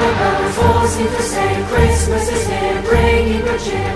the bells all seem to say Christmas is here, bringing good cheer.